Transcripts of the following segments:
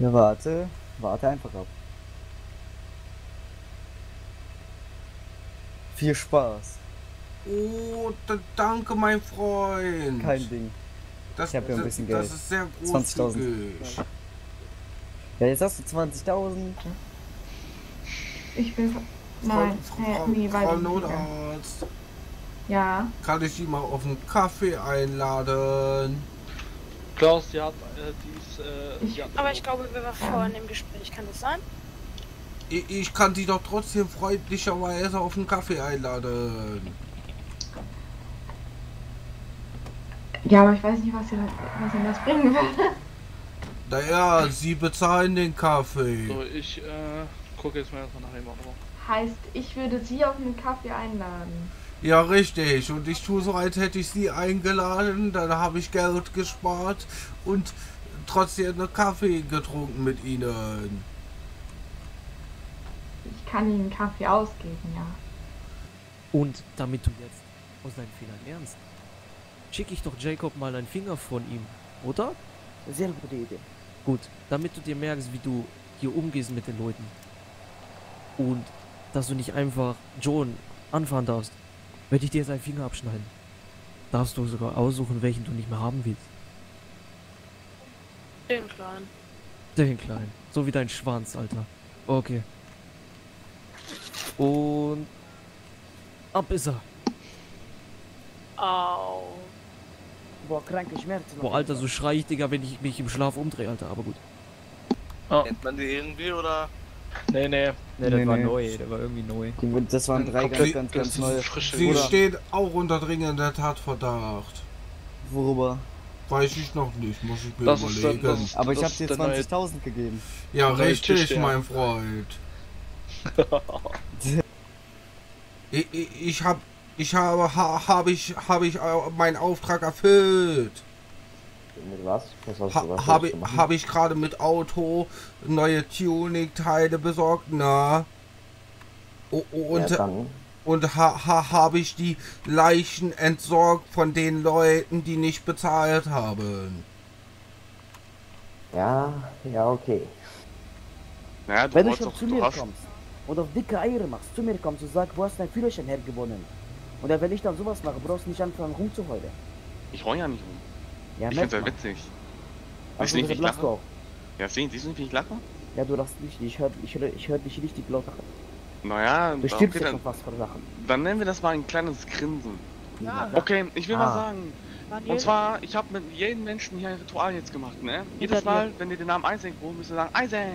Ja, warte. Warte einfach ab. Viel Spaß. Oh, da, danke, mein Freund. Kein Ding. das, ich hab ja ein bisschen das Geld. ist sehr 20.000. großzügig. Ja, jetzt hast du 20.000. Ich will. Nein, Frau, äh, Frau, nee, Frau. Notarzt, Ja, kann ich Sie mal auf einen Kaffee einladen? Klaus, die hat, äh, die ist, äh, die hat- Aber ich glaube, wir waren vorhin im Gespräch. Kann das sein? Ich, ich kann Sie doch trotzdem freundlicherweise auf einen Kaffee einladen. ja, aber ich weiß nicht, was ihr, was ihr das bringen will. Naja, Sie bezahlen den Kaffee. So, ich, äh, gucke jetzt mal erstmal nach dem Auto. Heißt, ich würde sie auf einen Kaffee einladen. Ja, richtig. Und ich tue so, als hätte ich Sie eingeladen. Dann habe ich Geld gespart und trotzdem einen Kaffee getrunken mit Ihnen. Ich kann ihnen Kaffee ausgeben, ja. Und damit du jetzt aus deinen Fehlern lernst, schicke ich doch Jacob mal einen Finger von ihm, oder? Sehr gute Idee. Gut, damit du dir merkst, wie du hier umgehst mit den Leuten. Und dass du nicht einfach John anfahren darfst, werde ich dir seinen Finger abschneiden. Darfst du sogar aussuchen, welchen du nicht mehr haben willst. Den kleinen. Den kleinen. So wie dein Schwanz, Alter. Okay. Und ab ist er. Au. Boah, kranke Schmerzen. Boah, Alter, so schrei ich, Digga, wenn ich mich im Schlaf umdrehe, Alter. Aber gut. Kennt man die irgendwie oder? Nee, nee. Ne, das Nee, war nee. neu, das war irgendwie neu. Die- Das waren drei ganz, Sie- ganz, ganz neue. frische Sie Oder- steht auch unter dringender Tatverdacht. Worüber? Weiß ich noch nicht, muss ich mir Das ist dann- überlegen. das ist- Aber ich das hab dir ist der neue- 20.000 gegeben. ja, neue richtig, Tischler. mein Freund. ich, ich, ich hab, ich habe, ha, habe ich, habe ich äh, meinen Auftrag erfüllt. Mit was? Was hast Ha, du was habe machen? hab ich gerade mit Auto neue Tuning-Teile besorgt, na? O- o- Und, ja, dann. und ha, ha, habe ich die Leichen entsorgt von den Leuten, die nicht bezahlt haben. Ja, ja, okay. Naja, du Wenn du schon zu mir hast, kommst und auf dicke Eier machst, zu mir kommst und sagst, wo hast du deinen Führerschein hergewonnen? Und dann, wenn ich dann sowas mache, brauchst du nicht anfangen rumzuheulen. ich heul ja nicht rum. Ja, ich find's ja man. witzig. Ach Weißt so, du nicht, wie deshalb ich lachst du lache? auch. Ja, sehen, siehst du nicht, wie ich lache? Ja, du lachst nicht. Ich hör, ich hör, ich hör dich richtig laut lachen. Naja, Du stirbst okay, ja dann, fast vor Lachen. dann nennen wir das mal ein kleines Grinsen. Ja. Okay, ich will Ah. mal sagen, Daniel? und zwar, ich habe mit jedem Menschen hier ein Ritual jetzt gemacht, ne? Jedes. Mal, wenn ihr den Namen Isaac ruft, müsst ihr sagen, Isaac!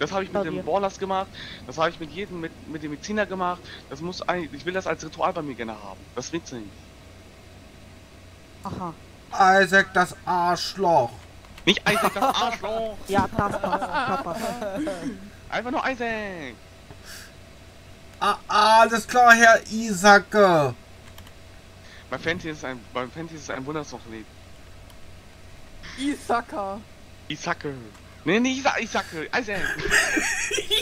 Das habe ich mit dem Ballers gemacht, das habe ich mit jedem, mit, mit dem Mediziner gemacht, das muss ein, ich will das als Ritual bei mir gerne haben. Das ist witzig. Aha. Isaac, das Arschloch. Nicht Isaac, das Arschloch! Ja, passt, passt, passt. Einfach nur Isaac! Ah, alles klar, Herr Isacke. Bei Fantasy ist ein, bei Fantasy ist ein Wundersong-Lied. Isaka! Isacke. Nee, nicht Isa Isacke, Isaac!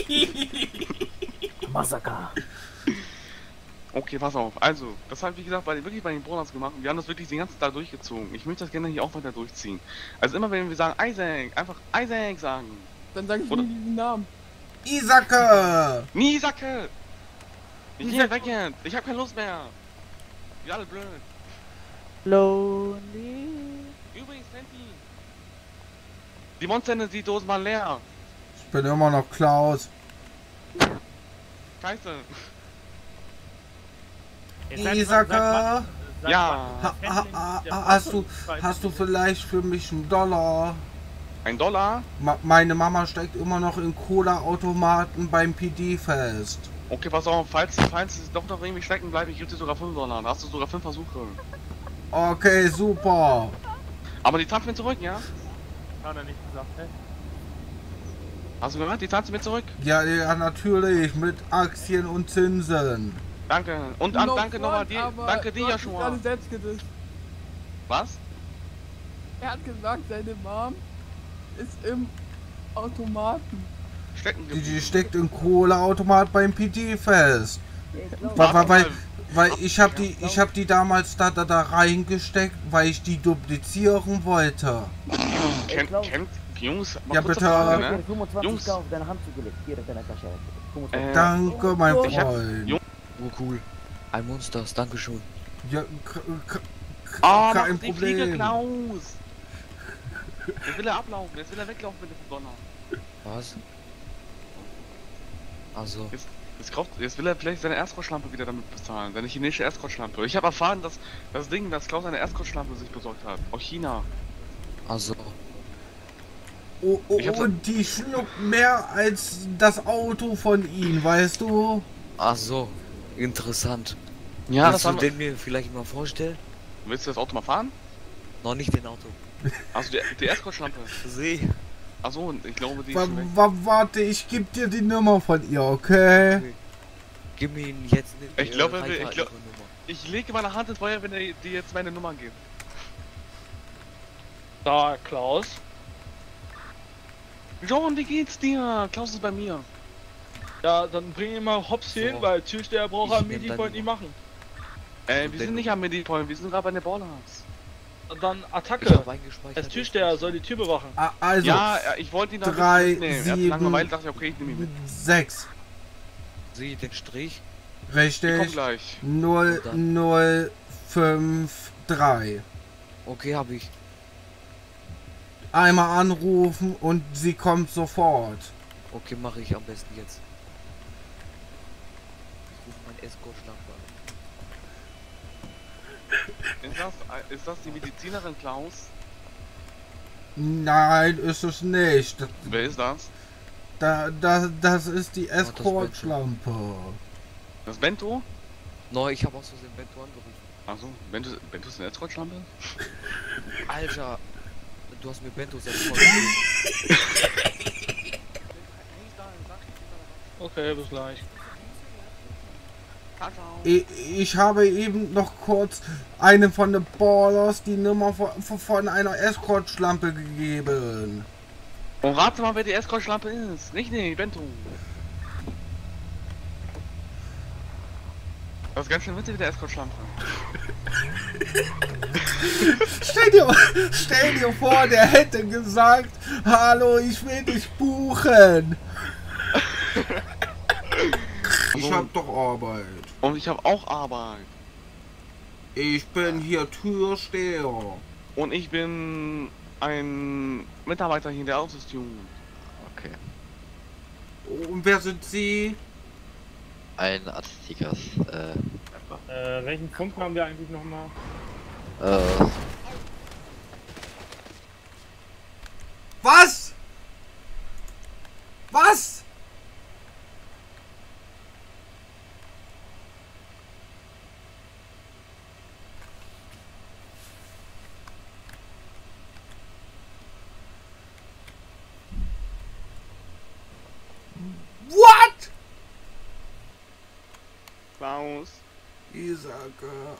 Massaker. Okay, pass auf. Also, das habe ich wie gesagt bei, wirklich bei den Brawlers gemacht und wir haben das wirklich den ganzen Tag durchgezogen. Ich möchte das gerne hier auch weiter durchziehen. Also immer wenn wir sagen Isaac, einfach Isaac sagen. Dann sag ich Oder- nie diesen Namen. Isacke. Nie Isacke! Ich geh weg jetzt! Ich hab keine Lust mehr! Wir alle blöd. Lonely. Übrigens, Fenty! Die Monster die Dosen waren leer! Ich bin immer noch Klaus. Scheiße! Isacke. Ja! Ha, ha, ha, hast du, hast du vielleicht für mich einen Dollar? Ein Dollar? Ma meine Mama steckt immer noch in Cola-Automaten beim PD fest. Okay, pass auf, falls, falls es doch noch irgendwie stecken bleibt, ich gebe dir sogar 5 Dollar. Da hast du sogar 5 Versuche. Okay, super. Aber die zahlst mir zurück, ja? Hat er nicht gesagt, hä? Hast du gehört? Die du mir zurück? Ja, ja, natürlich, mit Aktien und Zinsen. Danke. Und an, No danke nochmal aber Danke dir, Joshua. selbst gedisst. Was? Er hat gesagt, seine Mom ist im Automaten. Stecken Die, die steckt in Cola-Automat beim PD fest. Weil, weil, weil, weil ich habe die, ich habe die damals da, da, da reingesteckt, weil ich die duplizieren wollte. Kennt, kennt, Jungs, mal Ja, bitte. Frage, ne? 25 Jungs. auf deine Hand zugelegt. Hier, deine Tasche. 25. Äh, Danke, mein Ich hab- Freund. Oh cool. Ein Monsters, Dankeschön. Ja, k- Oh, kein die Fliege, Problem. Klaus! Jetzt will er ablaufen, jetzt will er weglaufen mit dem Donner. Was? Also, Jetzt, kauft, jetzt will er vielleicht seine Erstkoschlampe wieder damit bezahlen, seine chinesische Erstkoschlampe. Ich habe erfahren, dass das Ding, dass Klaus eine Erstkoschlampe sich besorgt hat, aus China. also, Oh, oh, und die schluckt mehr als das Auto von ihm, weißt du? also, interessant. Ja, Willst das du haben wir. den mir vielleicht mal vorstellen? Willst du das Auto mal fahren? Noch nicht den Auto. Also die, die Erstkoschlampe. See. Achso, und ich glaube, die ist Wa schon weg. wa warte, ich geb dir die Nummer von ihr, okay? Gib mir ihn jetzt nicht. Ich glaube, äh, ich glaub-. Ich lege meine Hand ins Feuer, wenn er dir jetzt meine Nummer gibt. Da, Klaus. John, wie geht's dir? Klaus ist bei mir. Ja, dann bring ihn mal hops So. hin, weil Türsteher braucht am Midi-Point nicht machen. Äh, Und wir sind nicht am Medipoint, wir sind gerade bei den Ballers. Dann Attacke. Als Türsteher soll die Tür bewachen. A- Also, ja, äh, ich wollte ihn da Langeweile, dachte ich, okay, ich nehme ihn mit. sechs. Sieh den Strich. Richtig. gleich. 0, 0, 5, 3. Okay, hab ich. Einmal anrufen und sie kommt sofort. Okay, mache ich am besten jetzt. Escort-Schlampe an. Ist das, äh, ist das die Medizinerin Klaus? Nein, ist es nicht. Das, Wer ist das? da, das, das ist die das Escort-Schlampe. Das Bento? No, ich habe aus Versehen Bento angerufen. Achso, Bento, Bento ist eine Escort-Schlampe? Alter, du hast mir Bento selbst vorgegeben. Okay, bis gleich. Ich, habe eben noch kurz einem von den Ballers die Nummer von, einer Escort-Schlampe gegeben. Und rate mal, wer die Escort-Schlampe ist. Richtig, Bento. Das ist ganz schön witzig mit der Escort-Schlampe. Stell dir, stell dir vor, der hätte gesagt, hallo, ich will dich buchen. Ich hab doch Arbeit. Und ich habe auch Arbeit. Ich bin hier Türsteher. Und ich bin ein Mitarbeiter hier in der Autostation. Okay. Und wer sind Sie? Ein Aztekers, äh, Äh, welchen Punkt haben wir eigentlich nochmal? äh, Was? Was? Klaus, Isaka.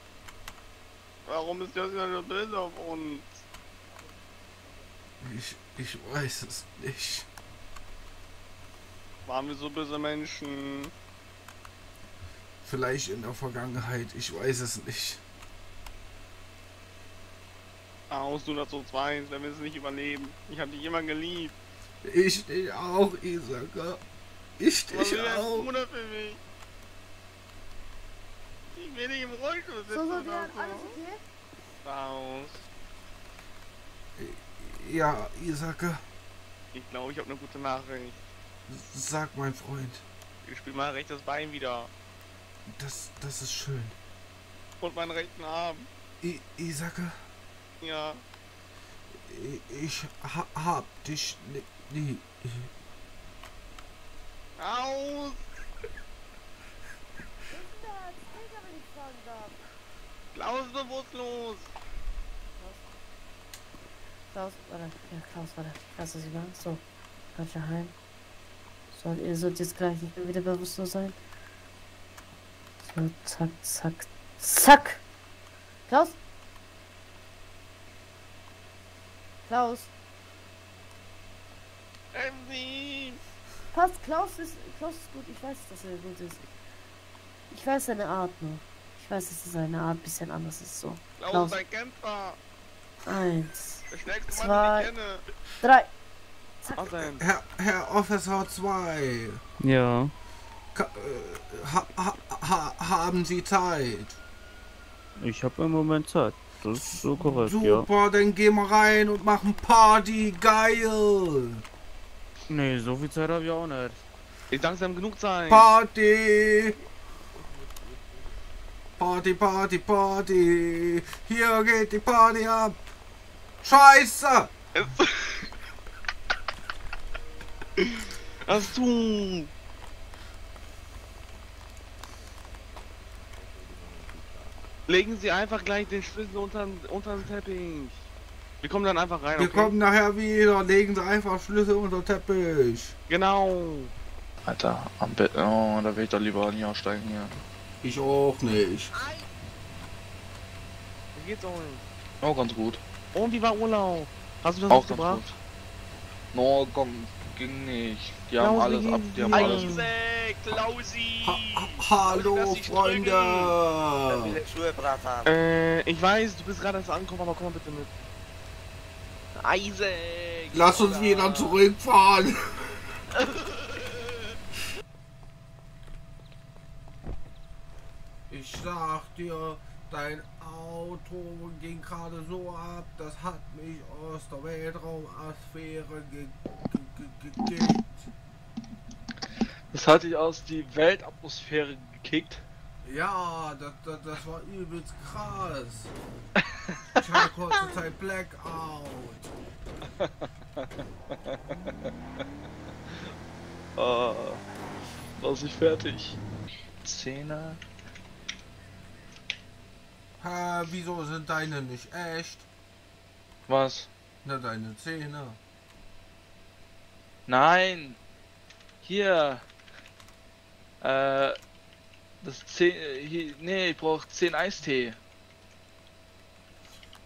warum ist das ja so böse auf uns? Ich, ich weiß es nicht. Waren wir so böse Menschen? Vielleicht in der Vergangenheit, ich weiß es nicht. Aus, du das so weißt, wenn wir es nicht überleben. Ich habe dich immer geliebt. Ich dich auch, Isaka. Ich Du warst dich auch. Bruder für mich. Ich will nicht im Rollstuhl sitzen. So, so, Björn, alles okay? Klaus, Ja, Isaka, ich glaube, ich habe eine gute Nachricht. sag mein Freund. Ich spiele mein rechtes Bein wieder. Das, das ist schön. Und meinen rechten Arm. I, Isaka, Ja. ich ha, hab dich li- lieb. Aus! Klaus bewusstlos! Klaus, warte. Ja, Klaus, warte. Lass es über. So. Falscher Heim. So, ihr sollt jetzt gleich nicht mehr wieder bewusstlos sein. So, zack, zack, zack! Klaus? Klaus? MC! Passt, Klaus ist, Klaus ist gut. Ich weiß, dass er gut ist. Ich weiß seine Art nur. Ich weiß, dass seine Art ein bisschen anders ist. So. Klaus, Klaus. ein Kämpfer! Eins, Zwei. Mann, drei. Herr, Herr Officer 2, Ja. ka- äh, ha, ha, ha, haben Sie Zeit? Ich habe im Moment Zeit. Das ist so korrekt, ja. Super, dann gehen wir rein und machen Party, geil! Nee, so viel Zeit habe ich auch nicht. Ich dachte, Sie haben genug Zeit. Party! Party, Party, Party! Hier geht die Party ab! Scheiße! Ach du. Legen Sie einfach gleich den Schlüssel unter, unter den Teppich. Wir kommen dann einfach rein, Wir okay? kommen nachher wieder, legen Sie einfach Schlüssel unter den Teppich. Genau. Alter, am Bett. Oh, da will ich doch lieber nicht aussteigen hier. Ich auch nicht. Wie geht's euch? Oh, ganz gut. Und wie war Urlaub? Hast du das Auch ganz gebracht? gut. No, komm, ging nicht. Die haben alles ab. Die haben Eise, alles. Klausi! Hallo, Freunde! Äh, ich weiß, du bist gerade erst angekommen, aber komm mal bitte mit. Isaac! Lass uns wieder zurückfahren. Ich sag dir, dein Auto ging gerade so ab, das hat mich aus der Weltraumasphäre ge ge ge gekickt. Das hat dich aus die Weltatmosphäre gekickt. Ja, das, das, das war übelst krass. Ich hatte kurze Zeit Blackout. Ah, war ich fertig. Zähne. Hä, wieso sind deine nicht echt? Was? Na, deine Zähne. Nein! Hier! Äh. Das 10. Hier, nee, ich brauch 10 Eistee.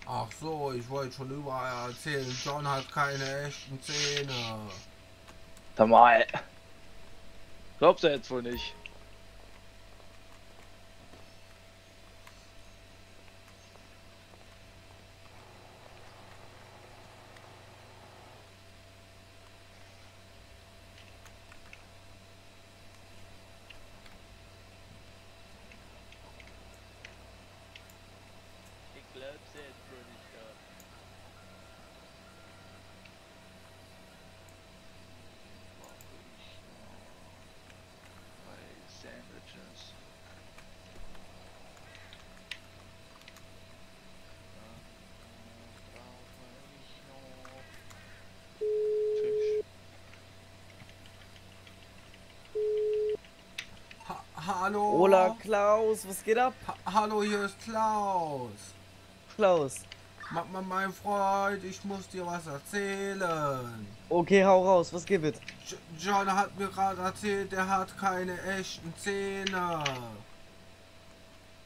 Ach so, ich wollte schon überall erzählen, John hat keine echten Zähne. Sag mal. Glaubst du jetzt wohl nicht? Ich glaub's jetzt wohl nicht, ja. Drei Sandwiches. Dann brauche ich noch Fisch. Ha Hallo? Hola Klaus, was geht ab? Ha Hallo, hier ist Klaus. Klaus. Ma ma mein Freund, ich muss dir was erzählen. Okay, hau raus, was gibt es? John hat mir gerade erzählt, er hat keine echten Zähne.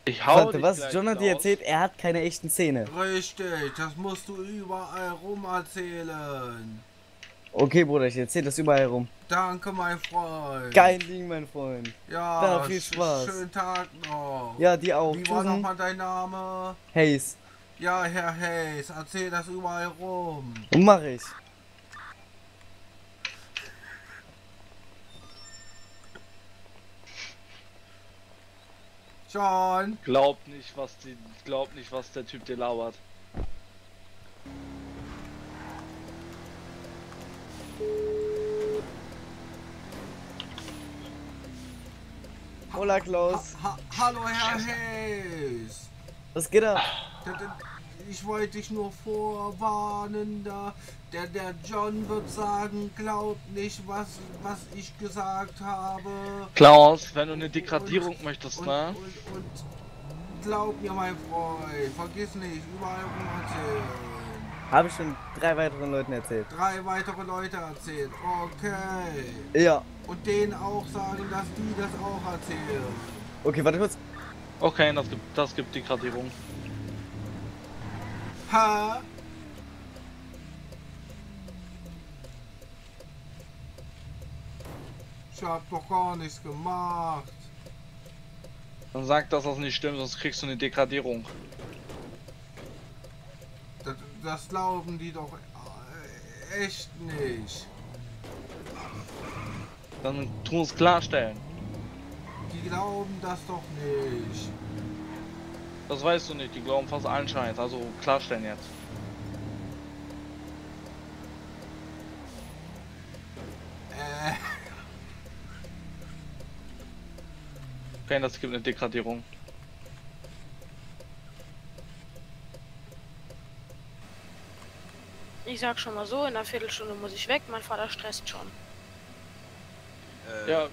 Ich hau Warte, dich was? John hat dir erzählt, er hat keine echten Zähne. Richtig, das musst du überall rum erzählen. Okay, Bruder, ich erzähl das überall rum. Danke, mein Freund. Kein Ding, mein Freund. Ja, Dann viel Spaß. Schönen Tag noch. Ja, dir auch. Wie war Tschüssen. nochmal dein Name? Hayes. Ja, Herr Hayes, erzähl das überall rum. Mach ich. John. Glaub nicht, was die, glaub nicht, was der Typ dir labert. Hola Klaus. Ha Hallo, Herr Hayes. Was geht ab? Ich wollte dich nur vorwarnen, da der, der John wird sagen, glaub nicht, was, was ich gesagt habe. Klaus, wenn du eine Degradierung möchtest, ne? Und, und glaub mir, mein Freund, vergiss nicht, überall rum erzählen. Habe ich schon drei weiteren Leuten erzählt. Drei weitere Leute erzählt, okay. Ja. Und denen auch sagen, dass die das auch erzählen. Okay, warte kurz. Okay, das gibt, das gibt Degradierung. Ha? Ich hab doch gar nichts gemacht. Dann sag, dass das nicht stimmt, sonst kriegst du eine Degradierung. Das, das glauben die doch äh, echt nicht. Dann tun es klarstellen. Die glauben das doch nicht. Das weißt du nicht, die glauben fast allen Scheiß. Also klarstellen jetzt. Äh, Okay, das gibt eine Degradierung. Ich sag schon mal so, in einer Viertelstunde muss ich weg, mein Vater stresst schon. Ja.